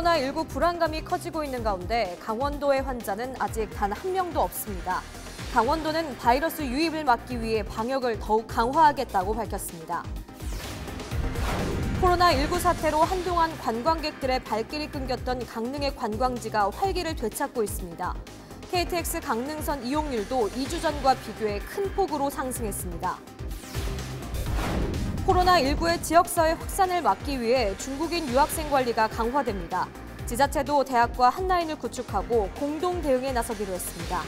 코로나19 불안감이 커지고 있는 가운데 강원도의 환자는 아직 단 한 명도 없습니다. 강원도는 바이러스 유입을 막기 위해 방역을 더욱 강화하겠다고 밝혔습니다. 코로나19 사태로 한동안 관광객들의 발길이 끊겼던 강릉의 관광지가 활기를 되찾고 있습니다. KTX 강릉선 이용률도 2주 전과 비교해 큰 폭으로 상승했습니다. 코로나19의 지역사회 확산을 막기 위해 중국인 유학생 관리가 강화됩니다. 지자체도 대학과 한라인을 구축하고 공동 대응에 나서기로 했습니다.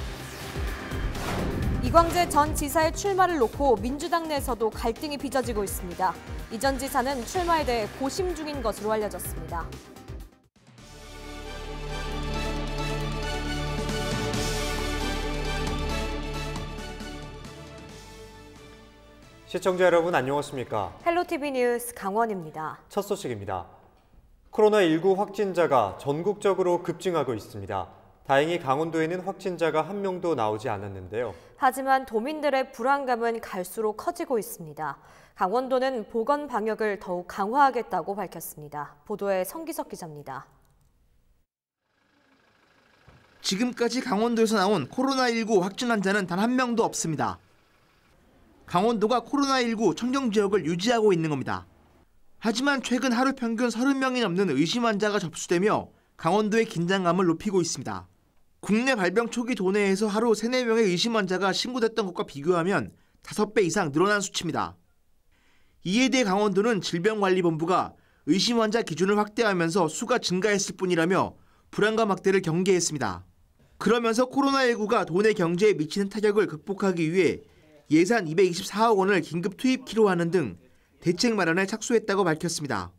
이광재 전 지사의 출마를 놓고 민주당 내에서도 갈등이 빚어지고 있습니다. 이 전 지사는 출마에 대해 고심 중인 것으로 알려졌습니다. 시청자 여러분 안녕하십니까? 헬로TV 뉴스 강원입니다. 첫 소식입니다. 코로나19 확진자가 전국적으로 급증하고 있습니다. 다행히 강원도에는 확진자가 한 명도 나오지 않았는데요. 하지만 도민들의 불안감은 갈수록 커지고 있습니다. 강원도는 보건 방역을 더욱 강화하겠다고 밝혔습니다. 보도에 성기석 기자입니다. 지금까지 강원도에서 나온 코로나19 확진 환자는 단 한 명도 없습니다. 강원도가 코로나19 청정 지역을 유지하고 있는 겁니다. 하지만 최근 하루 평균 30명이 넘는 의심 환자가 접수되며 강원도의 긴장감을 높이고 있습니다. 국내 발병 초기 도내에서 하루 3, 4명의 의심 환자가 신고됐던 것과 비교하면 5배 이상 늘어난 수치입니다. 이에 대해 강원도는 질병관리본부가 의심 환자 기준을 확대하면서 수가 증가했을 뿐이라며 불안감 확대를 경계했습니다. 그러면서 코로나19가 도내 경제에 미치는 타격을 극복하기 위해 예산 224억 원을 긴급 투입키로 하는 등 대책 마련에 착수했다고 밝혔습니다.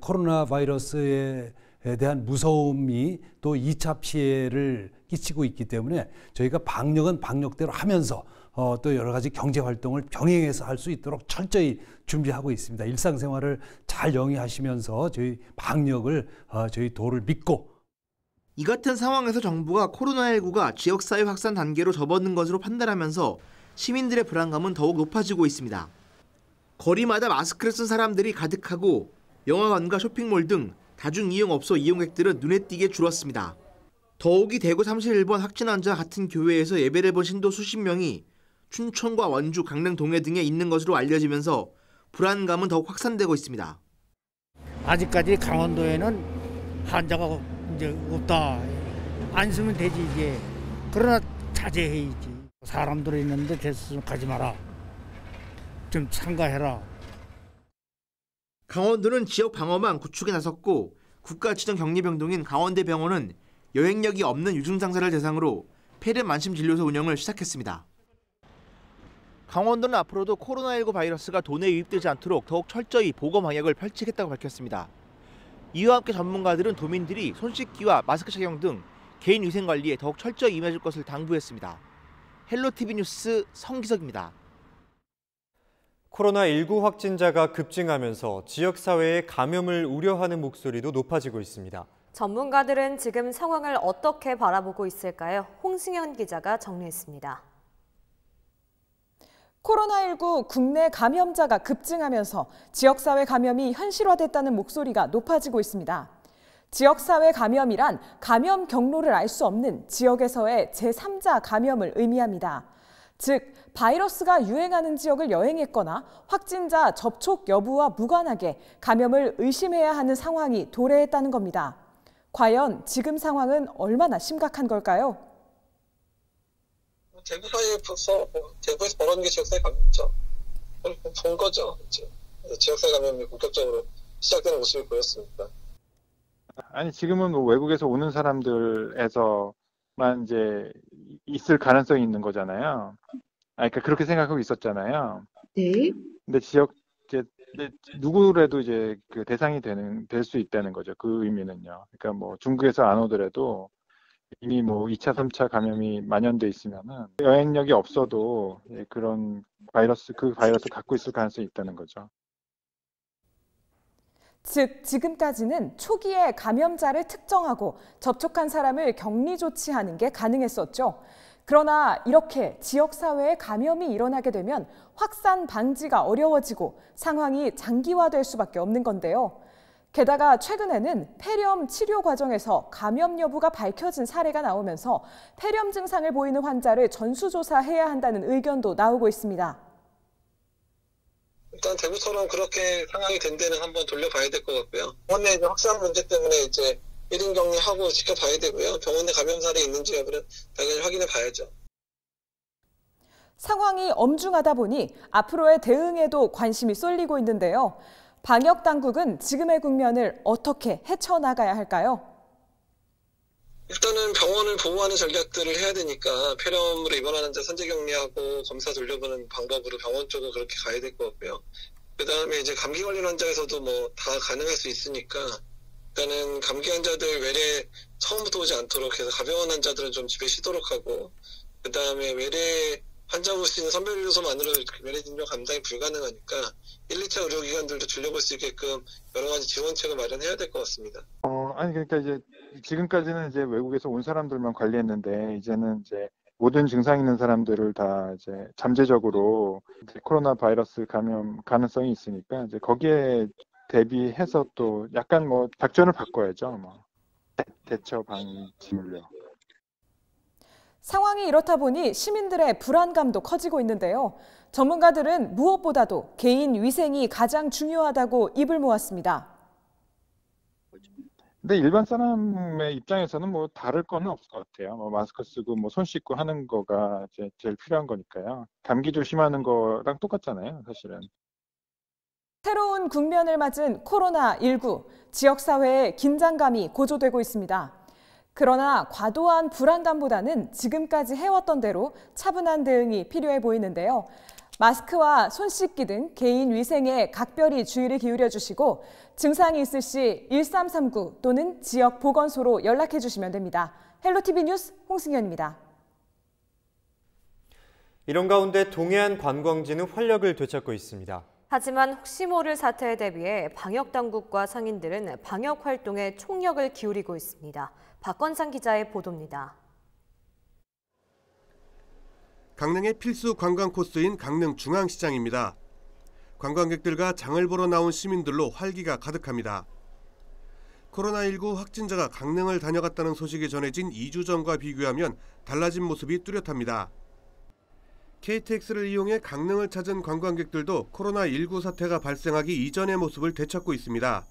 코로나 바이러스에 대한 무서움이 또 2차 피해를 끼치고 있기 때문에 저희가 방역은 방역대로 하면서 어, 또 여러 가지 경제 활동을 병행해서 할 수 있도록 철저히 준비하고 있습니다. 일상생활을 잘 영위하시면서 저희 방역을 어, 저희 도를 믿고 이 같은 상황에서 정부가 코로나19가 지역사회 확산 단계로 접어든 것으로 판단하면서 시민들의 불안감은 더욱 높아지고 있습니다. 거리마다 마스크를 쓴 사람들이 가득하고 영화관과 쇼핑몰 등 다중이용업소 이용객들은 눈에 띄게 줄었습니다. 더욱이 대구 31번 확진 환자 같은 교회에서 예배를 본 신도 수십 명이 춘천과 원주, 강릉, 동해 등에 있는 것으로 알려지면서 불안감은 더욱 확산되고 있습니다. 아직까지 강원도에는 환자가 이제 없다. 안 쓰면 되지 이제. 그러나 자제해야지. 사람들이 있는데 됐으면 가지 마라. 좀 참가해라. 강원도는 지역 방어망 구축에 나섰고 국가 지정 격리 병동인 강원대병원은 여행력이 없는 유증상사를 대상으로 폐렴 만심 진료소 운영을 시작했습니다. 강원도는 앞으로도 코로나19 바이러스가 도내에 유입되지 않도록 더욱 철저히 보건 방역을 펼치겠다고 밝혔습니다. 이와 함께 전문가들은 도민들이 손 씻기와 마스크 착용 등 개인 위생 관리에 더욱 철저히 임해줄 것을 당부했습니다. 헬로TV 뉴스 성기석입니다. 코로나19 확진자가 급증하면서 지역사회의 감염을 우려하는 목소리도 높아지고 있습니다. 전문가들은 지금 상황을 어떻게 바라보고 있을까요? 홍승현 기자가 정리했습니다. 코로나19 국내 감염자가 급증하면서 지역사회 감염이 현실화됐다는 목소리가 높아지고 있습니다. 지역사회 감염이란 감염 경로를 알 수 없는 지역에서의 제3자 감염을 의미합니다. 즉, 바이러스가 유행하는 지역을 여행했거나 확진자 접촉 여부와 무관하게 감염을 의심해야 하는 상황이 도래했다는 겁니다. 과연 지금 상황은 얼마나 심각한 걸까요? 대구 사이에서 대구에서 벌어진 게 지역사회 감염이죠. 본 거죠. 지역사회 감염이 본격적으로 시작되는 모습이 보였습니다. 아니 지금은 뭐 외국에서 오는 사람들에서만 이제 있을 가능성이 있는 거잖아요. 아, 그러니까 그렇게 생각하고 있었잖아요. 네. 근데 지역 이제 누구라도 이제 그 대상이 되는 될 수 있다는 거죠. 그 의미는요. 그러니까 뭐 중국에서 안 오더라도 이미 뭐 2차, 3차 감염이 만연돼 있으면은 여행력이 없어도 그런 바이러스 그 바이러스 갖고 있을 가능성이 있다는 거죠. 즉, 지금까지는 초기에 감염자를 특정하고 접촉한 사람을 격리 조치하는 게 가능했었죠. 그러나 이렇게 지역사회에 감염이 일어나게 되면 확산 방지가 어려워지고 상황이 장기화될 수밖에 없는 건데요. 게다가 최근에는 폐렴 치료 과정에서 감염 여부가 밝혀진 사례가 나오면서 폐렴 증상을 보이는 환자를 전수조사해야 한다는 의견도 나오고 있습니다. 일단 대구처럼 그렇게 상황이 된 데는 한번 돌려봐야 될 것 같고요. 병원 내 이제 확산 문제 때문에 이제 1인 격리하고 지켜봐야 되고요. 병원 내 감염 사례 있는지 여부는 당연히 확인해 봐야죠. 상황이 엄중하다 보니 앞으로의 대응에도 관심이 쏠리고 있는데요. 방역 당국은 지금의 국면을 어떻게 헤쳐나가야 할까요? 일단은 병원을 보호하는 전략들을 해야 되니까 폐렴으로 입원하는 환자 선제 격리하고 검사 돌려보는 방법으로 병원 쪽으로 그렇게 가야 될 것 같고요. 그 다음에 이제 감기 걸린 환자에서도 뭐 다 가능할 수 있으니까 일단은 감기 환자들 외래 처음부터 오지 않도록 해서 가벼운 환자들은 좀 집에 쉬도록 하고 그 다음에 외래 환자 볼 수 있는 선별 요소만으로 외래 진료 감당이 불가능하니까 1, 2차 의료기관들도 줄여볼 수 있게끔 여러 가지 지원책을 마련해야 될 것 같습니다. 어, 아니 그러니까 이제 지금까지는 이제 외국에서 온 사람들만 관리했는데 이제는 이제 모든 증상 있는 사람들을 다 이제 잠재적으로 이제 코로나 바이러스 감염 가능성이 있으니까 이제 거기에 대비해서 또 약간 뭐 작전을 바꿔야죠. 뭐 대- 대처 방지물로. 상황이 이렇다 보니 시민들의 불안감도 커지고 있는데요. 전문가들은 무엇보다도 개인 위생이 가장 중요하다고 입을 모았습니다. 근데 일반 사람의 입장에서는 뭐 다를 거는 없을 것 같아요. 뭐 마스크 쓰고 뭐 손 씻고 하는 거가 이제 제일 필요한 거니까요. 감기 조심하는 거랑 똑같잖아요, 사실은. 새로운 국면을 맞은 코로나19 지역사회의 긴장감이 고조되고 있습니다. 그러나 과도한 불안감보다는 지금까지 해왔던 대로 차분한 대응이 필요해 보이는데요. 마스크와 손 씻기 등 개인 위생에 각별히 주의를 기울여 주시고 증상이 있을 시 1339 또는 지역 보건소로 연락해 주시면 됩니다. 헬로TV 뉴스 홍승현입니다. 이런 가운데 동해안 관광지는 활력을 되찾고 있습니다. 하지만 혹시 모를 사태에 대비해 방역 당국과 상인들은 방역 활동에 총력을 기울이고 있습니다. 박건상 기자의 보도입니다. 강릉의 필수 관광 코스인 강릉 중앙시장입니다. 관광객들과 장을 보러 나온 시민들로 활기가 가득합니다. 코로나19 확진자가 강릉을 다녀갔다는 소식이 전해진 2주 전과 비교하면 달라진 모습이 뚜렷합니다. KTX를 이용해 강릉을 찾은 관광객들도 코로나19 사태가 발생하기 이전의 모습을 되찾고 있습니다.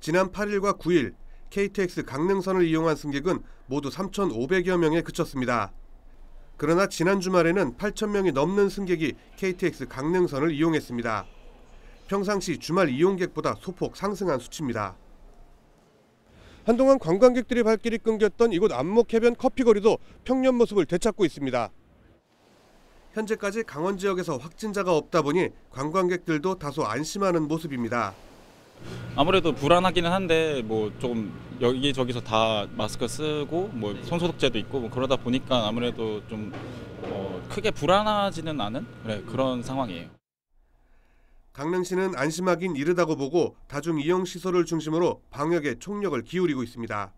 지난 8일과 9일 KTX 강릉선을 이용한 승객은 모두 3,500여 명에 그쳤습니다. 그러나 지난 주말에는 8천 명이 넘는 승객이 KTX 강릉선을 이용했습니다. 평상시 주말 이용객보다 소폭 상승한 수치입니다. 한동안 관광객들의 발길이 끊겼던 이곳 안목해변 커피거리도 평년 모습을 되찾고 있습니다. 현재까지 강원 지역에서 확진자가 없다 보니 관광객들도 다소 안심하는 모습입니다. 아무래도 불안하기는 한데 뭐 조금 여기 저기서 다 마스크 쓰고 뭐 손소독제도 있고 뭐 그러다 보니까 아무래도 좀 어, 크게 불안하지는 않은 그래, 그런 상황이에요. 강릉시는 안심하긴 이르다고 보고 다중 이용 시설을 중심으로 방역에 총력을 기울이고 있습니다.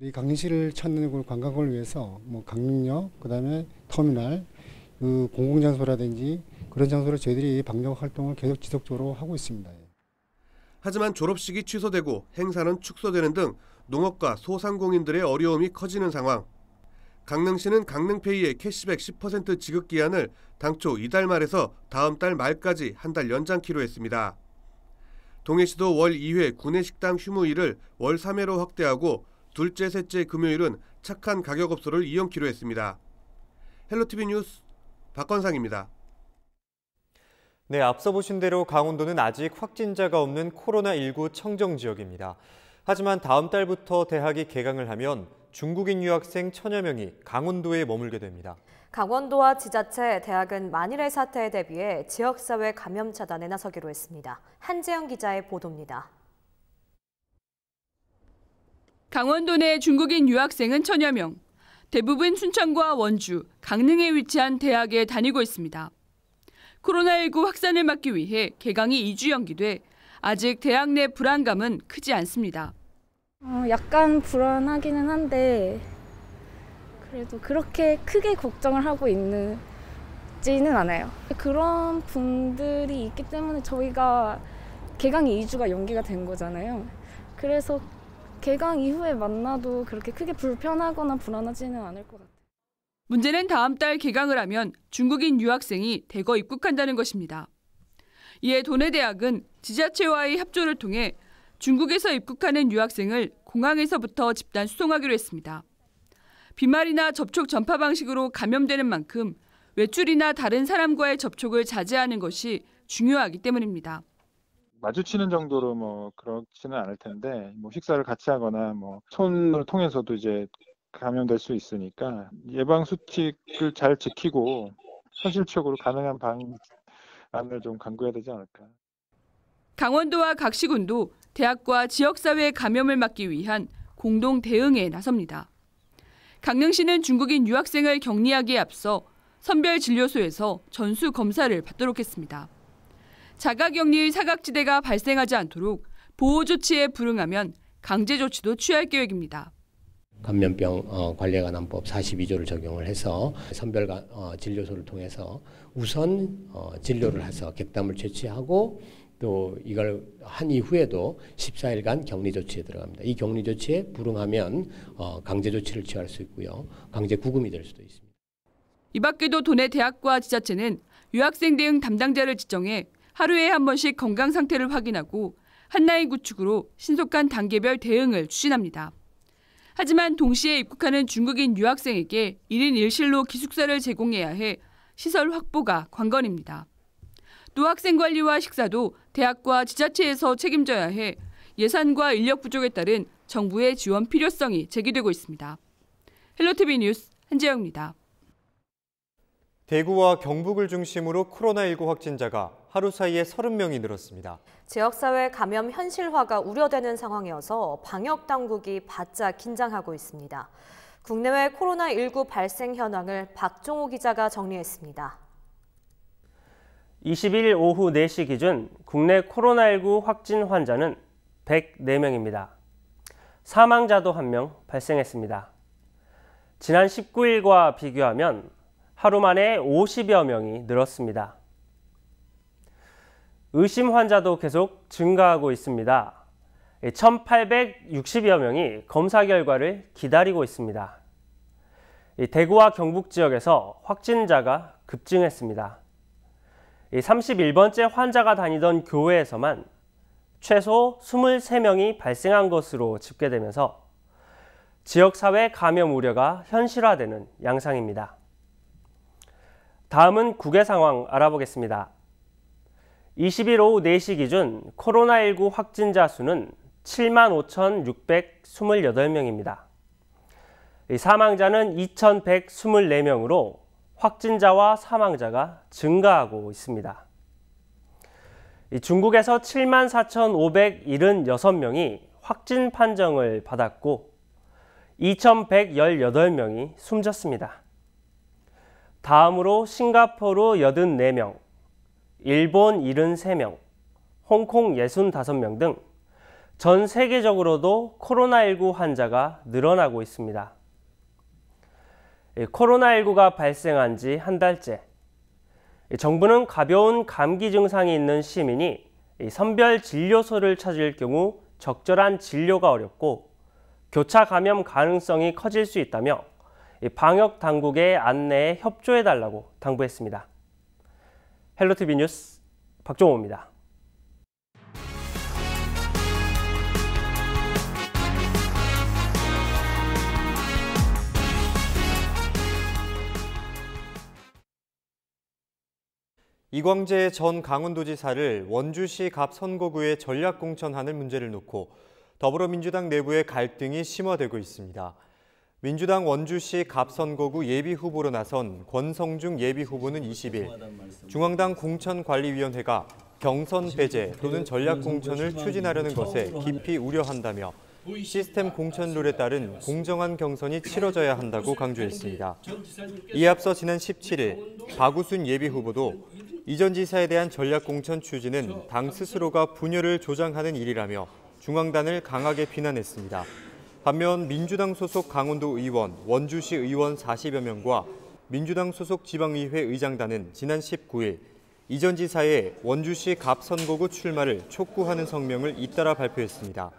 이 강릉시를 찾는 그 관광을 위해서 뭐 강릉역 그다음에 터미널 그 공공장소라든지 그런 장소로 저희들이 방역 활동을 계속 지속적으로 하고 있습니다. 하지만 졸업식이 취소되고 행사는 축소되는 등 농업과 소상공인들의 어려움이 커지는 상황. 강릉시는 강릉페이의 캐시백 10% 지급 기한을 당초 이달 말에서 다음 달 말까지 한 달 연장키로 했습니다. 동해시도 월 2회 구내식당 휴무일을 월 3회로 확대하고 둘째, 셋째 금요일은 착한 가격업소를 이용키로 했습니다. 헬로TV 뉴스 박건상입니다. 네, 앞서 보신 대로 강원도는 아직 확진자가 없는 코로나19 청정 지역입니다. 하지만 다음 달부터 대학이 개강을 하면 중국인 유학생 천여 명이 강원도에 머물게 됩니다. 강원도와 지자체, 대학은 만일의 사태에 대비해 지역사회 감염 차단에 나서기로 했습니다. 한재영 기자의 보도입니다. 강원도 내 중국인 유학생은 천여 명. 대부분 춘천과 원주, 강릉에 위치한 대학에 다니고 있습니다. 코로나19 확산을 막기 위해 개강이 2주 연기돼 아직 대학 내 불안감은 크지 않습니다. 어, 약간 불안하기는 한데 그래도 그렇게 크게 걱정을 하고 있지는 않아요. 그런 분들이 있기 때문에 저희가 개강이 2주가 연기가 된 거잖아요. 그래서 개강 이후에 만나도 그렇게 크게 불편하거나 불안하지는 않을 것 같아요. 문제는 다음 달 개강을 하면 중국인 유학생이 대거 입국한다는 것입니다. 이에 도내 대학은 지자체와의 협조를 통해 중국에서 입국하는 유학생을 공항에서부터 집단 수송하기로 했습니다. 비말이나 접촉 전파 방식으로 감염되는 만큼 외출이나 다른 사람과의 접촉을 자제하는 것이 중요하기 때문입니다. 마주치는 정도로 뭐 그렇지는 않을 텐데 뭐 식사를 같이 하거나 뭐 손을 통해서도 이제 감염될 수 있으니까 예방 수칙을 잘 지키고 현실적으로 가능한 방안을 좀 강구해야 되지 않을까. 강원도와 각 시군도 대학과 지역사회 감염을 막기 위한 공동 대응에 나섭니다. 강릉시는 중국인 유학생을 격리하기에 앞서 선별 진료소에서 전수 검사를 받도록 했습니다. 자가격리의 사각지대가 발생하지 않도록 보호 조치에 불응하면 강제 조치도 취할 계획입니다. 감염병 어, 관리관한 법 42조를 적용을 해서 선별 어, 진료소를 통해서 우선 어, 진료를 해서 객담을 채취하고 또 이걸 한 이후에도 14일간 격리 조치에 들어갑니다. 이 격리 조치에 불응하면 강제 조치를 취할 수 있고요. 강제 구금이 될 수도 있습니다. 이 밖에도 도내 대학과 지자체는 유학생 대응 담당자를 지정해 하루에 한 번씩 건강 상태를 확인하고 한라인 구축으로 신속한 단계별 대응을 추진합니다. 하지만 동시에 입국하는 중국인 유학생에게 1인 1실로 기숙사를 제공해야 해 시설 확보가 관건입니다. 또 학생 관리와 식사도 대학과 지자체에서 책임져야 해 예산과 인력 부족에 따른 정부의 지원 필요성이 제기되고 있습니다. 헬로TV 뉴스 한재영입니다. 대구와 경북을 중심으로 코로나19 확진자가 하루 사이에 30명이 늘었습니다. 지역사회 감염 현실화가 우려되는 상황이어서 방역 당국이 바짝 긴장하고 있습니다. 국내외 코로나19 발생 현황을 박종호 기자가 정리했습니다. 20일 오후 4시 기준 국내 코로나19 확진 환자는 104명입니다. 사망자도 1명 발생했습니다. 지난 19일과 비교하면 하루 만에 50여 명이 늘었습니다. 의심 환자도 계속 증가하고 있습니다. 1,860여 명이 검사 결과를 기다리고 있습니다. 대구와 경북 지역에서 확진자가 급증했습니다. 31번째 환자가 다니던 교회에서만 최소 23명이 발생한 것으로 집계되면서 지역사회 감염 우려가 현실화되는 양상입니다. 다음은 국외 상황 알아보겠습니다. 20일 오후 4시 기준 코로나19 확진자 수는 7만 5,628명입니다. 사망자는 2,124명으로 확진자와 사망자가 증가하고 있습니다. 중국에서 7만 4,576명이 확진 판정을 받았고 2,118명이 숨졌습니다. 다음으로 싱가포르 84명, 일본 73명, 홍콩 65명 등 전 세계적으로도 코로나19 환자가 늘어나고 있습니다. 코로나19가 발생한 지 한 달째. 정부는 가벼운 감기 증상이 있는 시민이 선별 진료소를 찾을 경우 적절한 진료가 어렵고 교차 감염 가능성이 커질 수 있다며 방역 당국의 안내에 협조해 달라고 당부했습니다. 헬로TV 뉴스 박종호입니다. 이광재 전 강원도지사를 원주시 갑 선거구에 전략 공천하는 문제를 놓고 더불어민주당 내부의 갈등이 심화되고 있습니다. 민주당 원주시 갑 선거구 예비 후보로 나선 권성중 예비 후보는 20일 중앙당 공천관리위원회가 경선 배제 또는 전략 공천을 추진하려는 것에 깊이 우려한다며 시스템 공천 룰에 따른 공정한 경선이 치러져야 한다고 강조했습니다. 이에 앞서 지난 17일 박우순 예비 후보도 이전 지사에 대한 전략 공천 추진은 당 스스로가 분열을 조장하는 일이라며 중앙단을 강하게 비난했습니다. 반면 민주당 소속 강원도 의원, 원주시 의원 40여 명과 민주당 소속 지방의회 의장단은 지난 19일 이전 지사의 원주시 갑선거구 출마를 촉구하는 성명을 잇따라 발표했습니다.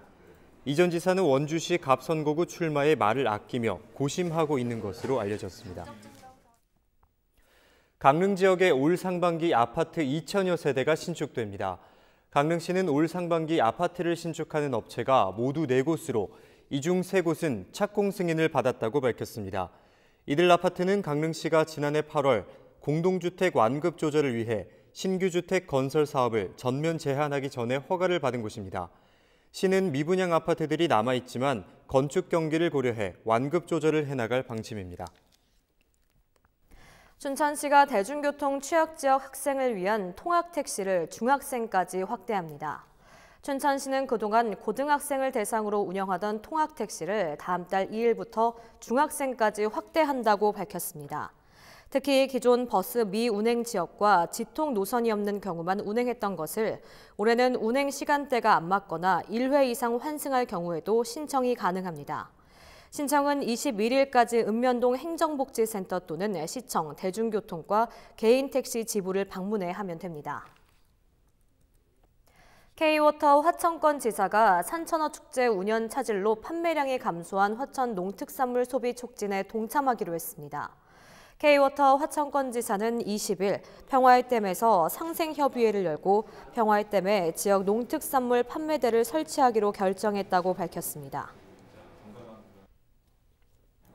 이전 지사는 원주시 갑선거구 출마에 말을 아끼며 고심하고 있는 것으로 알려졌습니다. 강릉 지역의 올 상반기 아파트 2천여 세대가 신축됩니다. 강릉시는 올 상반기 아파트를 신축하는 업체가 모두 4곳으로 이중 3곳은 착공 승인을 받았다고 밝혔습니다. 이들 아파트는 강릉시가 지난해 8월 공동주택 완급 조절을 위해 신규 주택 건설 사업을 전면 제한하기 전에 허가를 받은 곳입니다. 시는 미분양 아파트들이 남아있지만 건축 경기를 고려해 완급 조절을 해나갈 방침입니다. 춘천시가 대중교통 취약지역 학생을 위한 통학택시를 중학생까지 확대합니다. 춘천시는 그동안 고등학생을 대상으로 운영하던 통학택시를 다음 달 2일부터 중학생까지 확대한다고 밝혔습니다. 특히 기존 버스 미운행 지역과 지통 노선이 없는 경우만 운행했던 것을 올해는 운행 시간대가 안 맞거나 1회 이상 환승할 경우에도 신청이 가능합니다. 신청은 21일까지 읍면동 행정복지센터 또는 시청, 대중교통과 개인택시 지부를 방문해 하면 됩니다. K-water 화천권 지사가 산천어 축제 운영 차질로 판매량이 감소한 화천 농특산물 소비 촉진에 동참하기로 했습니다. K-water 화천권 지사는 20일 평화의 댐에서 상생협의회를 열고 평화의 댐에 지역 농특산물 판매대를 설치하기로 결정했다고 밝혔습니다.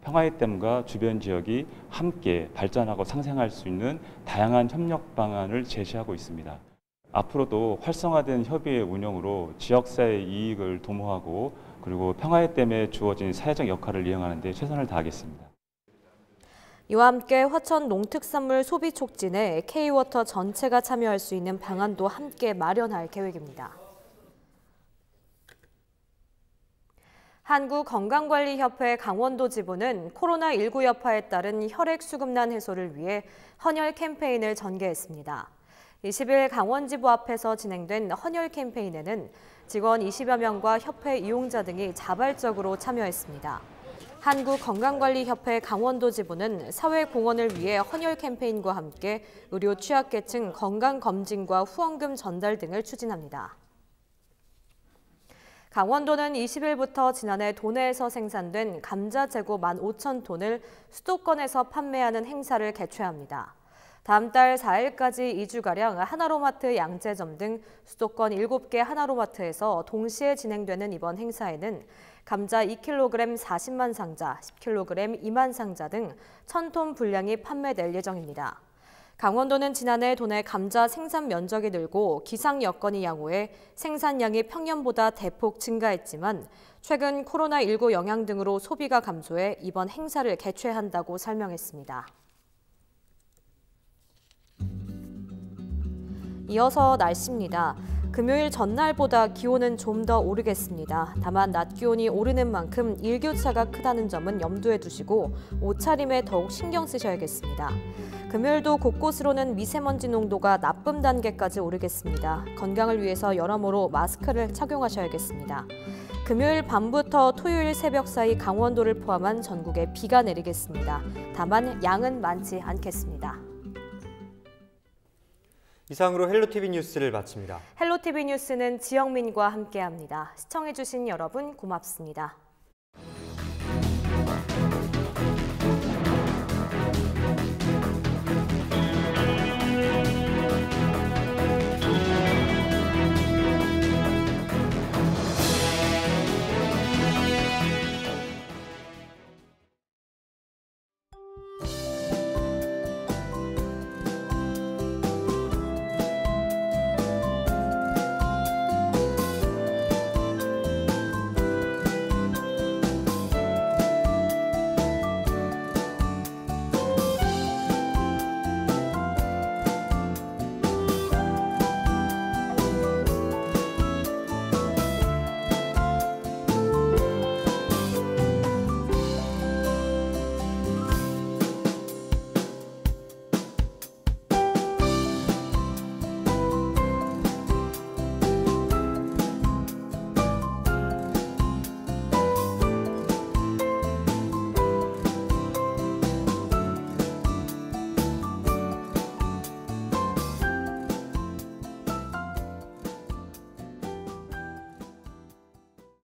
평화의 댐과 주변 지역이 함께 발전하고 상생할 수 있는 다양한 협력 방안을 제시하고 있습니다. 앞으로도 활성화된 협의회 운영으로 지역사회 이익을 도모하고 그리고 평화의 댐에 주어진 사회적 역할을 이행하는 데 최선을 다하겠습니다. 이와 함께 화천 농특산물 소비 촉진에 K워터 전체가 참여할 수 있는 방안도 함께 마련할 계획입니다. 한국건강관리협회 강원도 지부는 코로나19 여파에 따른 혈액 수급난 해소를 위해 헌혈 캠페인을 전개했습니다. 20일 강원지부 앞에서 진행된 헌혈 캠페인에는 직원 20여 명과 협회 이용자 등이 자발적으로 참여했습니다. 한국건강관리협회 강원도 지부는 사회공헌을 위해 헌혈 캠페인과 함께 의료 취약계층 건강검진과 후원금 전달 등을 추진합니다. 강원도는 20일부터 지난해 도내에서 생산된 감자 재고 15,000톤을 수도권에서 판매하는 행사를 개최합니다. 다음 달 4일까지 2주가량 하나로마트 양재점 등 수도권 7개 하나로마트에서 동시에 진행되는 이번 행사에는 감자 2kg 40만 상자, 10kg 2만 상자 등 1000톤 분량이 판매될 예정입니다. 강원도는 지난해 도내 감자 생산 면적이 늘고 기상 여건이 양호해 생산량이 평년보다 대폭 증가했지만 최근 코로나19 영향 등으로 소비가 감소해 이번 행사를 개최한다고 설명했습니다. 이어서 날씨입니다. 금요일 전날보다 기온은 좀 더 오르겠습니다. 다만 낮 기온이 오르는 만큼 일교차가 크다는 점은 염두에 두시고 옷차림에 더욱 신경 쓰셔야겠습니다. 금요일도 곳곳으로는 미세먼지 농도가 나쁨 단계까지 오르겠습니다. 건강을 위해서 여러모로 마스크를 착용하셔야겠습니다. 금요일 밤부터 토요일 새벽 사이 강원도를 포함한 전국에 비가 내리겠습니다. 다만 양은 많지 않겠습니다. 이상으로 헬로TV 뉴스를 마칩니다. 헬로TV 뉴스는 지영민과 함께합니다. 시청해주신 여러분 고맙습니다.